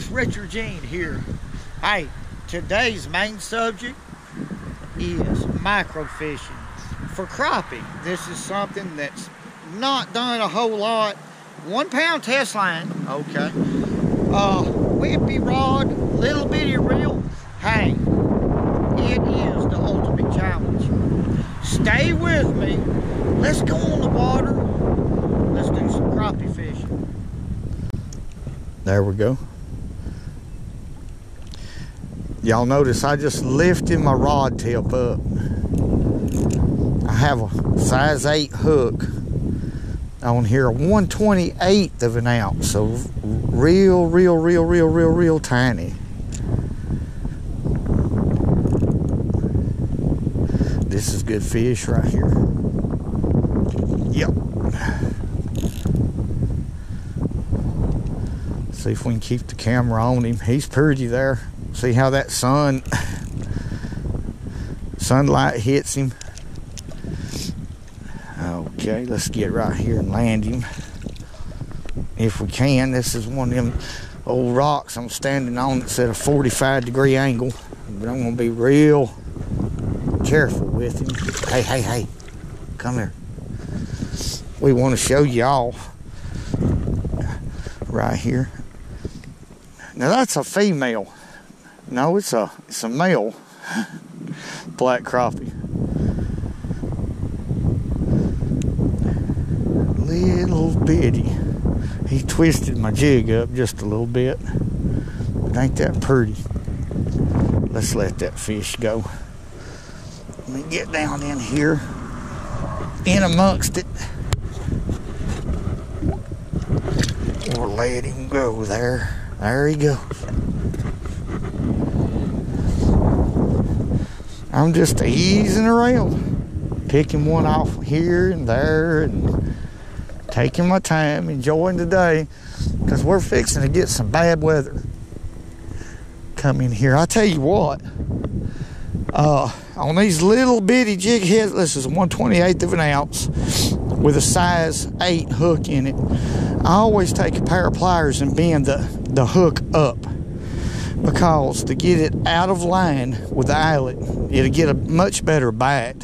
it's Richard Gene here. Hey, today's main subject is microfishing. For crappie, this is something that's not done a whole lot. One pound test line, okay. Uh, whippy rod, little bitty reel. Hey, it is the ultimate challenge. Stay with me. Let's go on the water. Let's do some crappie fishing. There we go. Y'all notice I just lifted my rod tip up. I have a size 8 hook on here, 128th of an ounce. So real, real, real, real, real, real tiny. This is good fish right here. Yep. See if we can keep the camera on him. He's pretty there. See how that sun sunlight hits him. Okay, let's get right here and land him. If we can, this is one of them old rocks I'm standing on that's at a 45 degree angle. But I'm gonna be real careful with him. Hey, hey, hey, come here. We want to show y'all right here. Now that's a female. No, it's a it's a male black crappie. Little bitty. He twisted my jig up just a little bit. But ain't that pretty? Let's let that fish go. Let me get down in here, in amongst it. Or let him go there. There he goes. I'm just easing around, picking one off here and there and taking my time, enjoying the day because we're fixing to get some bad weather coming here. I tell you what, uh, on these little bitty jig heads, this is 128th of an ounce with a size 8 hook in it. I always take a pair of pliers and bend the, the hook up because to get it out of line with the eyelet, it'll get a much better bite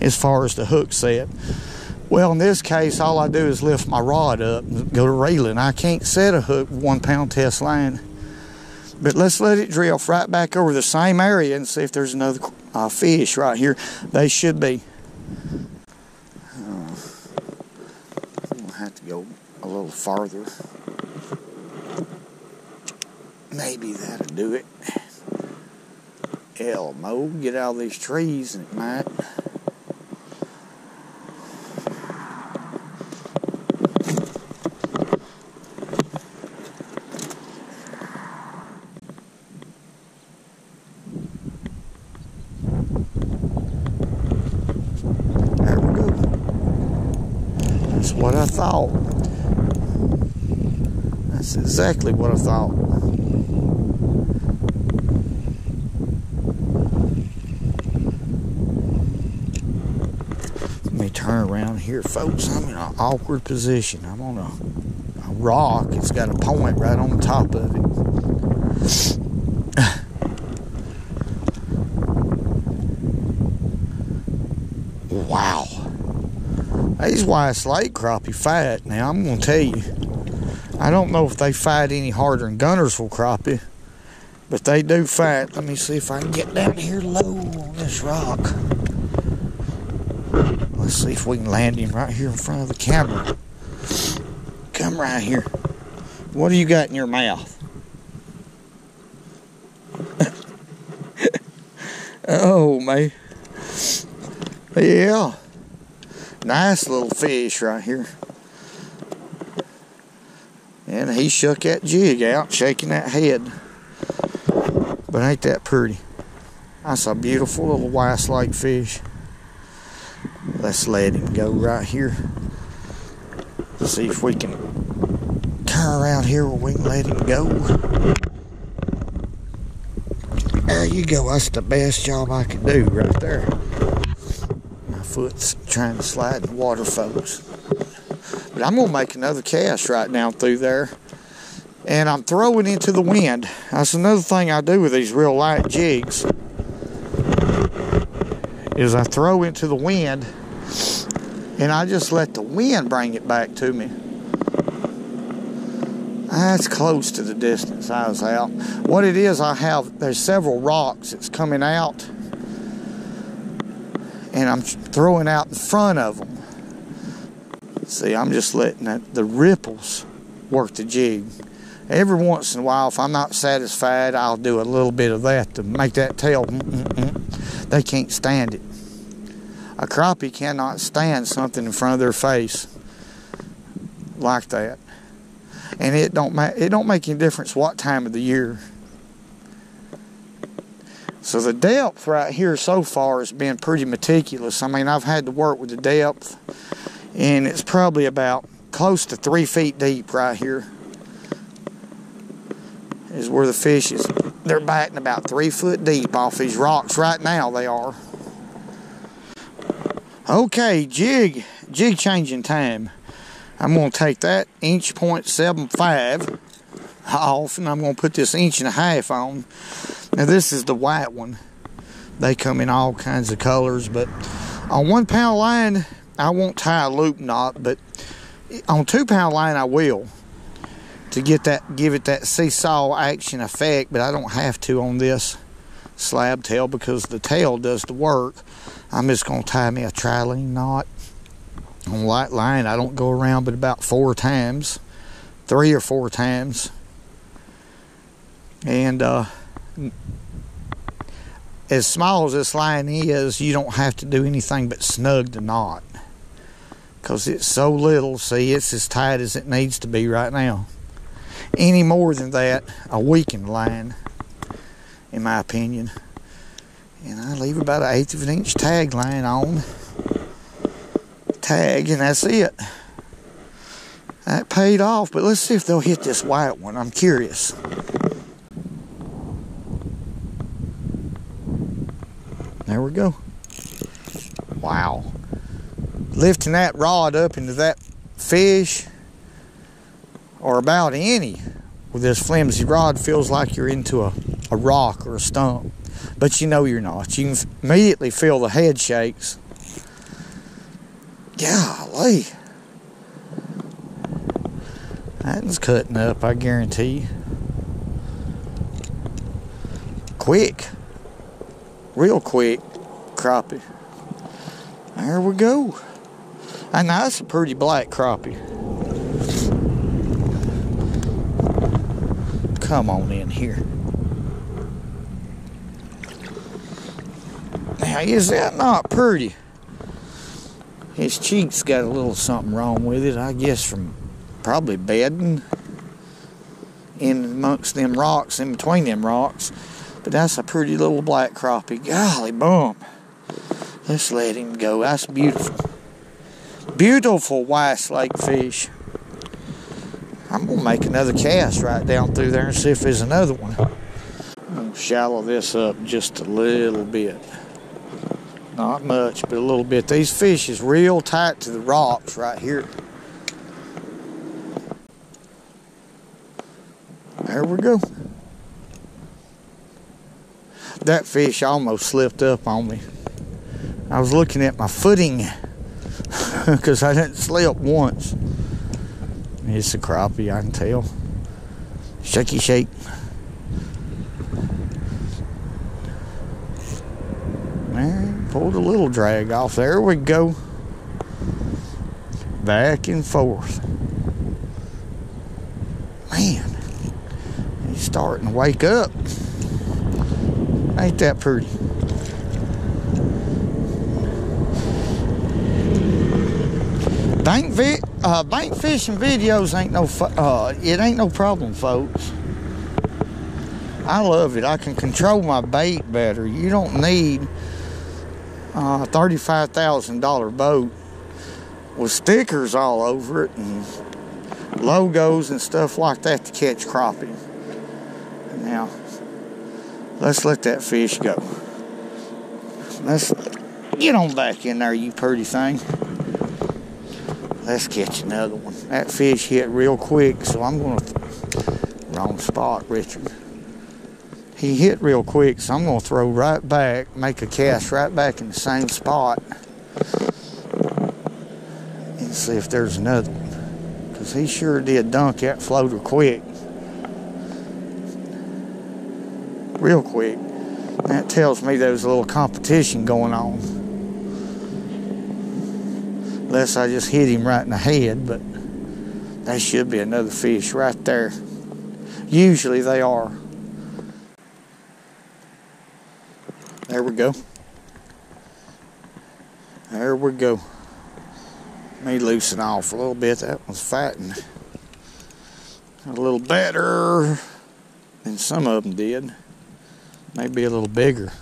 as far as the hook set. Well, in this case, all I do is lift my rod up and go to reeling. I can't set a hook one pound test line. But let's let it drift right back over the same area and see if there's another uh, fish right here. They should be. Uh, we'll have to go a little farther. Maybe that'll do it. Elmo, get out of these trees and it might. What I thought. That's exactly what I thought. Let me turn around here, folks. I'm in an awkward position. I'm on a, a rock. It's got a point right on top of it. wow. These Weiss Lake crappie fight. Now, I'm going to tell you, I don't know if they fight any harder than Guntersville crappie, but they do fight. Let me see if I can get down here low on this rock. Let's see if we can land him right here in front of the camera. Come right here. What do you got in your mouth? oh, man. Yeah. Nice little fish right here. And he shook that jig out, shaking that head. But ain't that pretty? That's a beautiful little Weiss Lake fish. Let's let him go right here. Let's see if we can turn around here where we can let him go. There you go. That's the best job I can do right there. My foot's trying to slide in the water, folks. But I'm going to make another cast right now through there and I'm throwing into the wind. That's another thing I do with these real light jigs is I throw into the wind and I just let the wind bring it back to me. That's close to the distance I was out. What it is, I have, there's several rocks that's coming out and I'm throwing out in front of them. See, I'm just letting that, the ripples work the jig. Every once in a while, if I'm not satisfied, I'll do a little bit of that to make that tail. Mm-mm-mm. They can't stand it. A crappie cannot stand something in front of their face like that, and it don't ma- it don't make any difference what time of the year. So the depth right here so far has been pretty meticulous. I mean, I've had to work with the depth, and it's probably about close to three feet deep right here is where the fish is. They're batting about three foot deep off these rocks right now. They are. Okay, jig, jig changing time. I'm going to take that inch point seven five off, and I'm going to put this inch and a half on. Now this is the white one. They come in all kinds of colors, but on one pound line, I won't tie a loop knot, but on two pound line, I will to get that give it that seesaw action effect but I don't have to on this slab tail because the tail does the work. I'm just going to tie me a trilene knot on light line. I don't go around but about four times three or four times. And uh, as small as this line is you don't have to do anything but snug the knot because it's so little. See it's as tight as it needs to be right now any more than that, a weakened line, in my opinion. And I leave about an eighth of an inch tag line on. Tag, and that's it. That paid off, but let's see if they'll hit this white one. I'm curious. There we go. Wow. Lifting that rod up into that fish or about any with this flimsy rod feels like you're into a, a rock or a stump. But you know you're not. You can immediately feel the head shakes. Golly. That's cutting up, I guarantee. Quick. Real quick. Crappie. There we go. And that's a pretty black crappie. Come on in here. Now, is that not pretty? His cheeks got a little something wrong with it, I guess, from probably bedding in amongst them rocks, in between them rocks. But that's a pretty little black crappie. Golly bum. Let's let him go. That's beautiful. Beautiful Weiss Lake fish. Make another cast right down through there and see if there's another one. I'm shallow this up just a little bit. Not much, but a little bit. These fish is real tight to the rocks right here. There we go. That fish almost slipped up on me. I was looking at my footing because I didn't slip once. It's a crappie, I can tell. Shaky shake. Man, pulled a little drag off. There we go. Back and forth. Man, he's starting to wake up. Ain't that pretty? Bank vi- uh, bank fishing videos ain't no fu- uh, it ain't no problem, folks. I love it. I can control my bait better. You don't need a thousand dollar boat with stickers all over it and logos and stuff like that to catch crappie. Now, let's let that fish go. Let's get on back in there, you pretty thing. Let's catch another one. That fish hit real quick, so I'm going to Wrong spot, Richard. He hit real quick, so I'm going to throw right back, make a cast right back in the same spot, and see if there's another one. Because he sure did dunk that floater quick. Real quick. That tells me there's a little competition going on. Unless I just hit him right in the head, but that should be another fish right there. Usually they are. There we go. There we go. May loosen off a little bit. That one's fighting a little better than some of them did. Maybe a little bigger.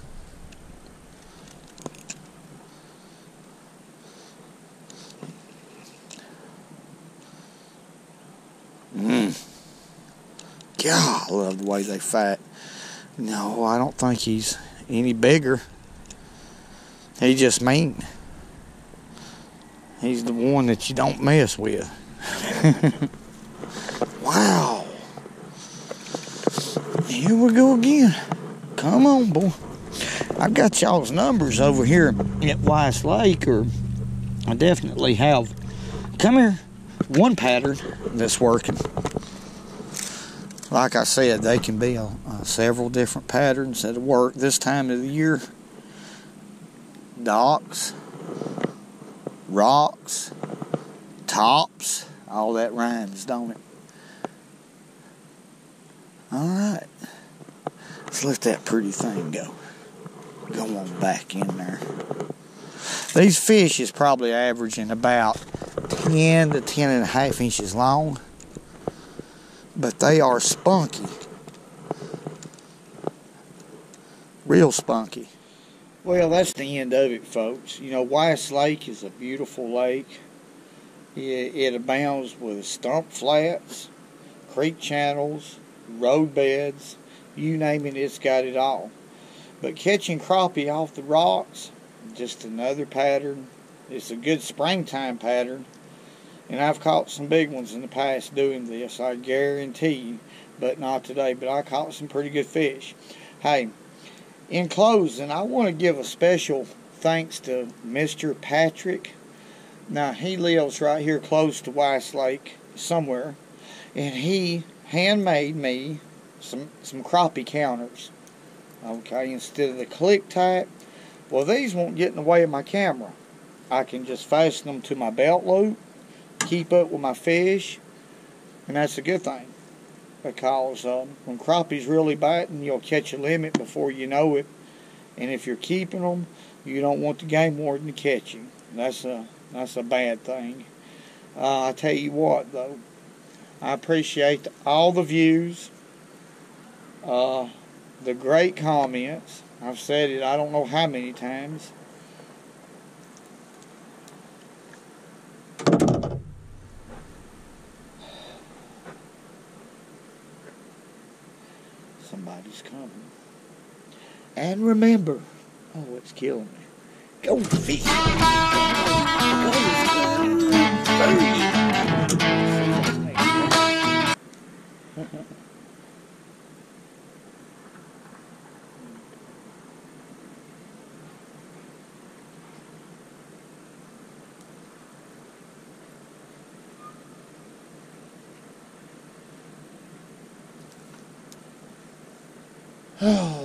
God, I love the way they fight. No, I don't think he's any bigger. He's just mean. He's the one that you don't mess with. wow. Here we go again. Come on, boy. I've got y'all's numbers over here at Weiss Lake, or I definitely have. Come here. One pattern that's working. Like I said, they can be uh, several different patterns that work this time of the year. Docks, rocks, tops, all that rhymes, don't it? All right. Let's let that pretty thing go. Go on back in there. These fish is probably averaging about 10 to 10 and a half inches long, but they are spunky. Real spunky. Well, that's the end of it, folks. You know, Weiss Lake is a beautiful lake. It, it abounds with stump flats, creek channels, road beds, you name it, it's got it all. But catching crappie off the rocks, just another pattern. It's a good springtime pattern. And I've caught some big ones in the past doing this, I guarantee you, but not today. But I caught some pretty good fish. Hey, in closing, I want to give a special thanks to Mr. Patrick. Now, he lives right here close to Weiss Lake somewhere, and he handmade me some, some crappie counters. Okay, instead of the click type. Well, these won't get in the way of my camera. I can just fasten them to my belt loop, keep up with my fish, and that's a good thing. Because um, when crappie's really biting, you'll catch a limit before you know it. And if you're keeping them, you don't want the game warden to catch you. That's a that's a bad thing. Uh, I tell you what, though, I appreciate all the views uh, the great comments. I've said it I don't know how many times. Coming. And remember, oh, it's killing me. Go fish. Oh.